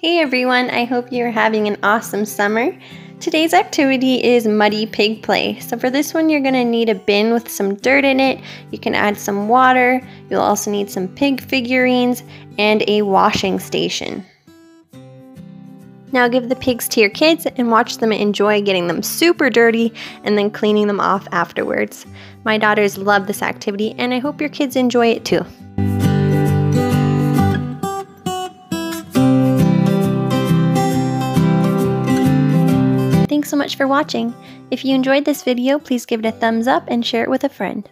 Hey everyone, I hope you're having an awesome summer. Today's activity is muddy pig play. So for this one, you're gonna need a bin with some dirt in it. You can add some water. You'll also need some pig figurines and a washing station. Now give the pigs to your kids and watch them enjoy getting them super dirty and then cleaning them off afterwards. My daughters love this activity and I hope your kids enjoy it too. So much for watching. If you enjoyed this video, please give it a thumbs up and share it with a friend.